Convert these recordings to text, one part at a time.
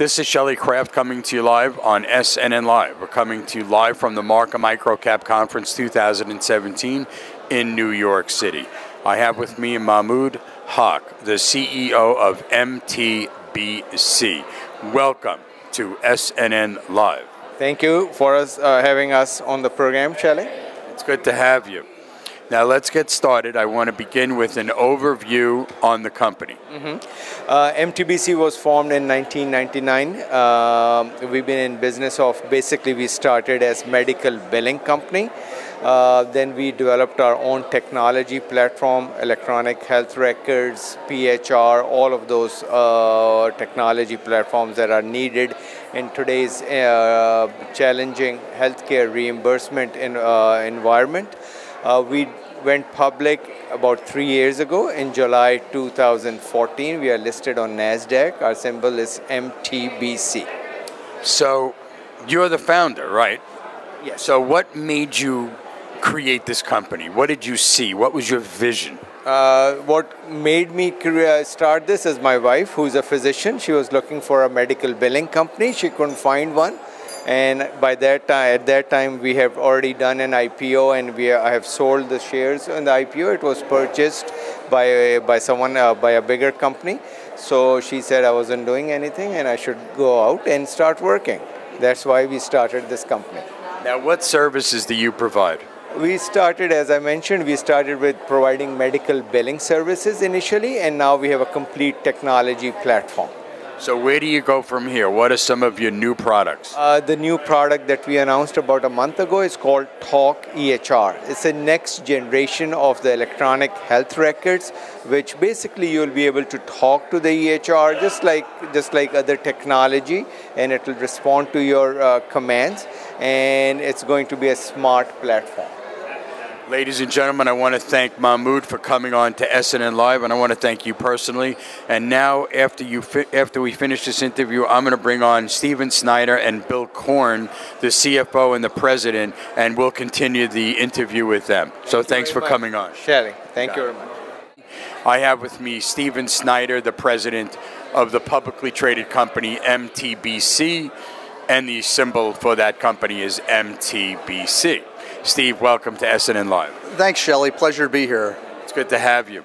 This is Shelly Kraft coming to you live on SNN Live. We're coming to you live from the Marcum Microcap Conference 2017 in New York City. I have with me Mahmud Haq, the CEO of MTBC. Welcome to SNN Live. Thank you for us, uh, having us on the program, Shelly. It's good to have you. Now let's get started. I want to begin with an overview on the company. Mm-hmm. Uh, MTBC was formed in 1999. Uh, we've been in business of basically we started as medical billing company. Uh, then we developed our own technology platform, electronic health records, PHR, all of those uh, technology platforms that are needed in today's uh, challenging healthcare reimbursement in, uh, environment. Uh, we went public about three years ago in July 2014. We are listed on NASDAQ. Our symbol is MTBC. So you're the founder, right? Yes. So what made you create this company? What did you see? What was your vision? Uh, what made me start this is my wife, who's a physician. She was looking for a medical billing company. She couldn't find one and by that time at that time we have already done an IPO and we I have sold the shares. In the IPO it was purchased by by someone uh, by a bigger company. So she said I wasn't doing anything and I should go out and start working. That's why we started this company. Now what services do you provide? We started as I mentioned we started with providing medical billing services initially and now we have a complete technology platform so where do you go from here? What are some of your new products? Uh, the new product that we announced about a month ago is called Talk EHR. It's a next generation of the electronic health records, which basically you'll be able to talk to the EHR just like just like other technology, and it will respond to your uh, commands, and it's going to be a smart platform. Ladies and gentlemen, I want to thank Mahmud for coming on to SNN Live, and I want to thank you personally. And now, after you fi- after we finish this interview, I'm going to bring on Stephen Snyder and Bill Korn, the CFO and the president, and we'll continue the interview with them. Thank so thanks for much. coming on. Shelly, thank you very much. I have with me Stephen Snyder, the president of the publicly traded company MTBC, and the symbol for that company is MTBC. Steve, welcome to SNN Live. Thanks, Shelly. Pleasure to be here. It's good to have you.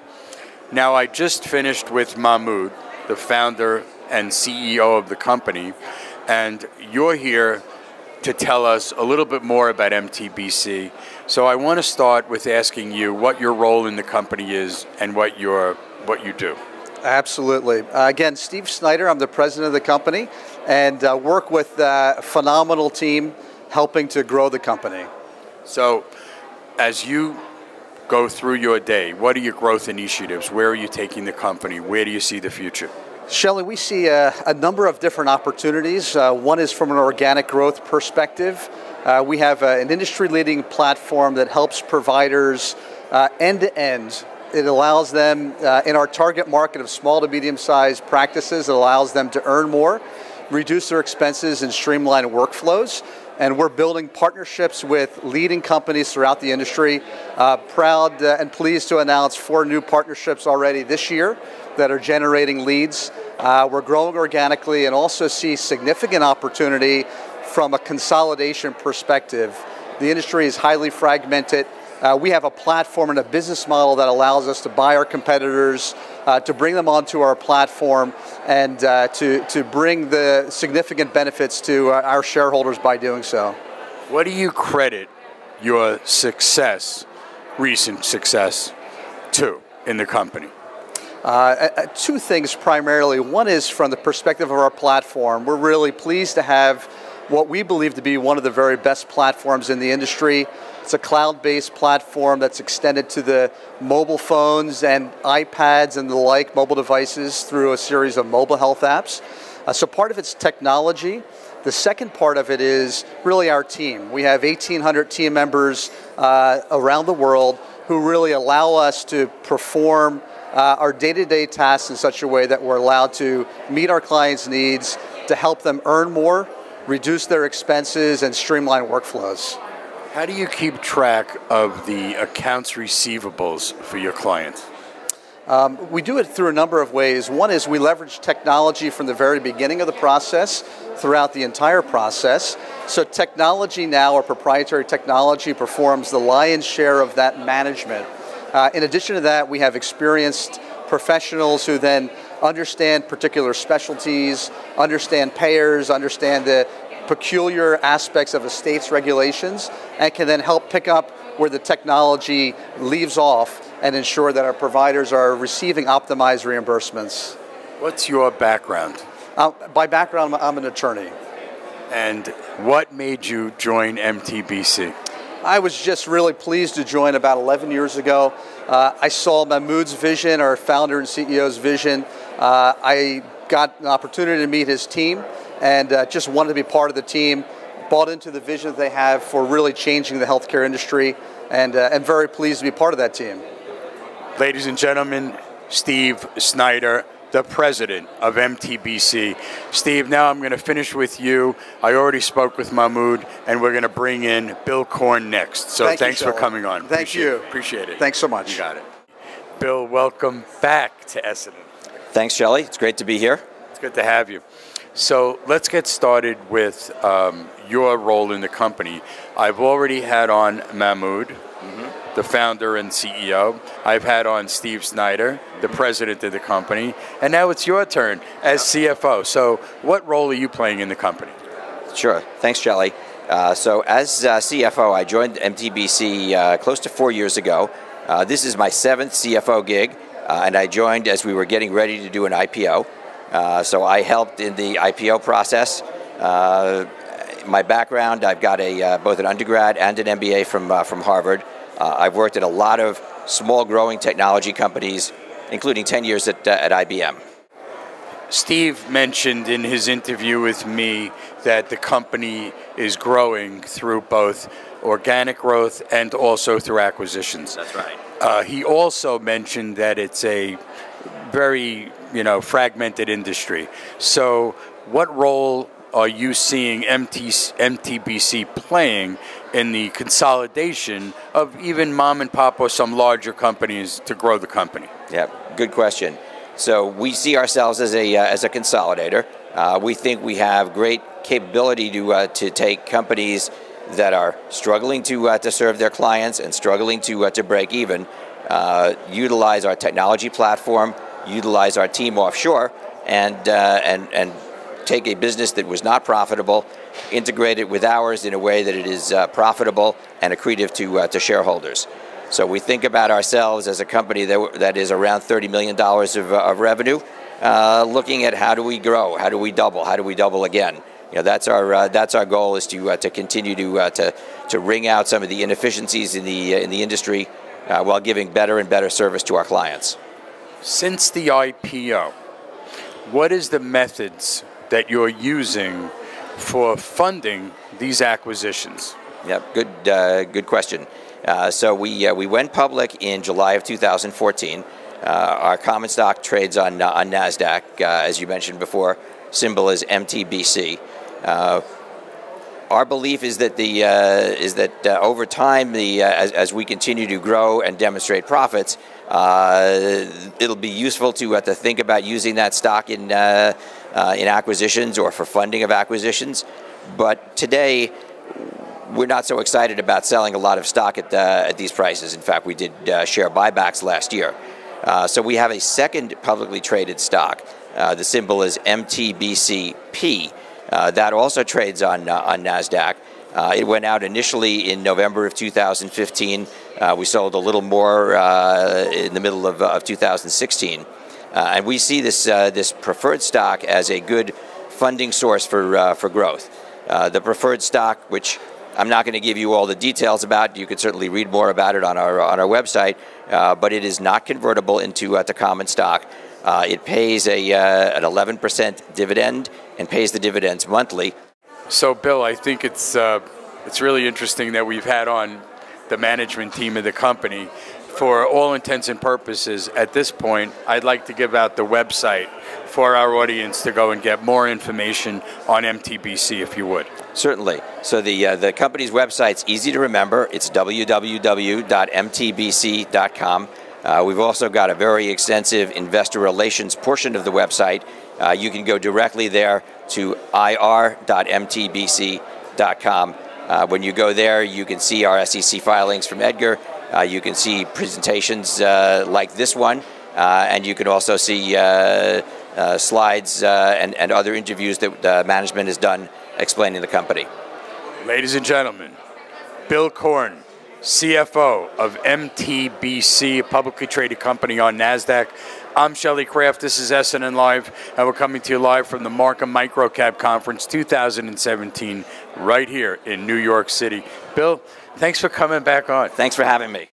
Now, I just finished with Mahmud, the founder and CEO of the company, and you're here to tell us a little bit more about MTBC. So I want to start with asking you what your role in the company is and what your what you do. Absolutely. Uh, again, Steve Snyder. I'm the president of the company, and uh, work with a phenomenal team helping to grow the company. So, as you go through your day, what are your growth initiatives? Where are you taking the company? Where do you see the future? Shelly, we see a, a number of different opportunities. Uh, one is from an organic growth perspective. Uh, we have uh, an industry leading platform that helps providers end to end. It allows them, uh, in our target market of small to medium sized practices, it allows them to earn more, reduce their expenses, and streamline workflows and we're building partnerships with leading companies throughout the industry. Uh, proud uh, and pleased to announce four new partnerships already this year that are generating leads. Uh, we're growing organically and also see significant opportunity from a consolidation perspective. The industry is highly fragmented. Uh, we have a platform and a business model that allows us to buy our competitors, uh, to bring them onto our platform, and uh, to, to bring the significant benefits to uh, our shareholders by doing so. What do you credit your success, recent success, to in the company? Uh, uh, two things primarily. One is from the perspective of our platform. We're really pleased to have what we believe to be one of the very best platforms in the industry. It's a cloud-based platform that's extended to the mobile phones and iPads and the like mobile devices through a series of mobile health apps. Uh, so part of it's technology. The second part of it is really our team. We have 1,800 team members uh, around the world who really allow us to perform uh, our day-to-day tasks in such a way that we're allowed to meet our clients' needs, to help them earn more, reduce their expenses, and streamline workflows. How do you keep track of the accounts receivables for your clients? Um, we do it through a number of ways. One is we leverage technology from the very beginning of the process throughout the entire process. So technology now, our proprietary technology, performs the lion's share of that management. Uh, in addition to that, we have experienced professionals who then understand particular specialties, understand payers, understand the peculiar aspects of a state's regulations, and can then help pick up where the technology leaves off and ensure that our providers are receiving optimized reimbursements. What's your background? Uh, by background, I'm an attorney. And what made you join MTBC? I was just really pleased to join about 11 years ago. Uh, I saw Mahmud's vision, our founder and CEO's vision. Uh, I got an opportunity to meet his team and uh, just wanted to be part of the team. Bought into the vision that they have for really changing the healthcare industry, and uh, am very pleased to be part of that team. Ladies and gentlemen, Steve Snyder, the president of MTBC. Steve, now I'm going to finish with you. I already spoke with Mahmud, and we're going to bring in Bill Korn next. So Thank thanks you, for coming on. Thank Appreciate you. It. Appreciate it. Thanks so much. You got it. Bill, welcome back to SNN. Thanks, Shelley. It's great to be here. It's good to have you. So let's get started with um, your role in the company. I've already had on Mahmud, mm-hmm. the founder and CEO. I've had on Steve Snyder, the president of the company, and now it's your turn as CFO. So, what role are you playing in the company? Sure. Thanks, Shelley. Uh, so, as uh, CFO, I joined MTBC uh, close to four years ago. Uh, this is my seventh CFO gig, uh, and I joined as we were getting ready to do an IPO. Uh, so I helped in the IPO process. Uh, my background, I've got a uh, both an undergrad and an MBA from uh, from Harvard. Uh, I've worked at a lot of small, growing technology companies, including 10 years at at IBM. Steve mentioned in his interview with me that the company is growing through both organic growth and also through acquisitions. That's right. Uh, he also mentioned that it's a very you know fragmented industry. So, what role are you seeing MT, MTBC playing in the consolidation of even mom and pop or some larger companies to grow the company? Yeah, good question. So we see ourselves as a uh, as a consolidator. Uh, we think we have great capability to uh, to take companies that are struggling to uh, to serve their clients and struggling to uh, to break even, uh, utilize our technology platform, utilize our team offshore, and and and take a business that was not profitable, integrate it with ours in a way that it is profitable and accretive to to shareholders. So we think about ourselves as a company that, that is around $30 million of, uh, of revenue, uh, looking at how do we grow, how do we double, how do we double again. You know, that's our uh, that's our goal is to uh, to continue to uh, to to wring out some of the inefficiencies in the uh, in the industry while giving better and better service to our clients. Since the IPO, what is the methods that you're using for funding these acquisitions? Yep, good good question. Uh, so we, uh, we went public in July of 2014. Uh, our common stock trades on, uh, on NASDAQ, uh, as you mentioned before. Symbol is MTBC. Our belief is that, the, is that over time, the, as, as we continue to grow and demonstrate profits, it'll be useful to, to think about using that stock in, in acquisitions or for funding of acquisitions. But today, we're not so excited about selling a lot of stock at, uh, at these prices. In fact, we did uh, share buybacks last year. Uh, so we have a second publicly traded stock. Uh, the symbol is MTBCP. Uh, that also trades on, uh, on NASDAQ. it went out initially in November of 2015. we sold a little more in the middle of, of 2016. and we see this, this preferred stock as a good funding source for, for growth. the preferred stock, which I'm not going to give you all the details about. You can certainly read more about it on our on our website. Uh, but it is not convertible into uh, to common stock. Uh, it pays a uh, an 11% dividend and pays the dividends monthly. So, Bill, I think it's uh, it's really interesting that we've had on the management team of the company. For all intents and purposes, at this point, I'd like to give out the website for our audience to go and get more information on MTBC, if you would. Certainly. So the uh, the company's website's easy to remember. It's www.mtbc.com. Uh, we've also got a very extensive investor relations portion of the website. Uh, you can go directly there to ir.mtbc.com. Uh, when you go there, you can see our SEC filings from Edgar. Uh, you can see presentations uh, like this one, uh, and you can also see slides and, and other interviews that management has done explaining the company. Ladies and gentlemen, Bill Korn, CFO of MTBC, a publicly traded company on NASDAQ. I'm Shelly Craft. This is SNN Live, and we're coming to you live from the Marcum Microcap Conference 2017 right here in New York City. Bill, thanks for coming back on. Thanks for having me.